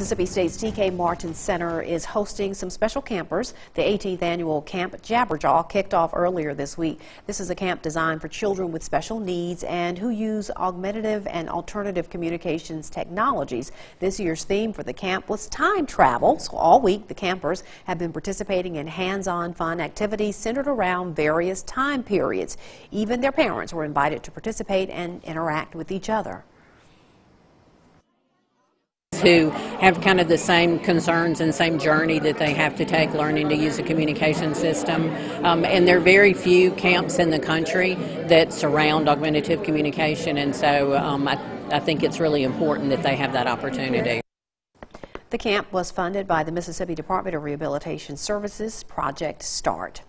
Mississippi State's TK Martin Center is hosting some special campers. The 18th annual Camp Jabberjaw kicked off earlier this week. This is a camp designed for children with special needs and who use augmentative and alternative communications technologies. This year's theme for the camp was time travel. So all week, the campers have been participating in hands-on fun activities centered around various time periods. Even their parents were invited to participate and interact with each other who have kind of the same concerns and same journey that they have to take learning to use a communication system. Um, and there are very few camps in the country that surround augmentative communication, and so um, I, I think it's really important that they have that opportunity. The camp was funded by the Mississippi Department of Rehabilitation Services Project START.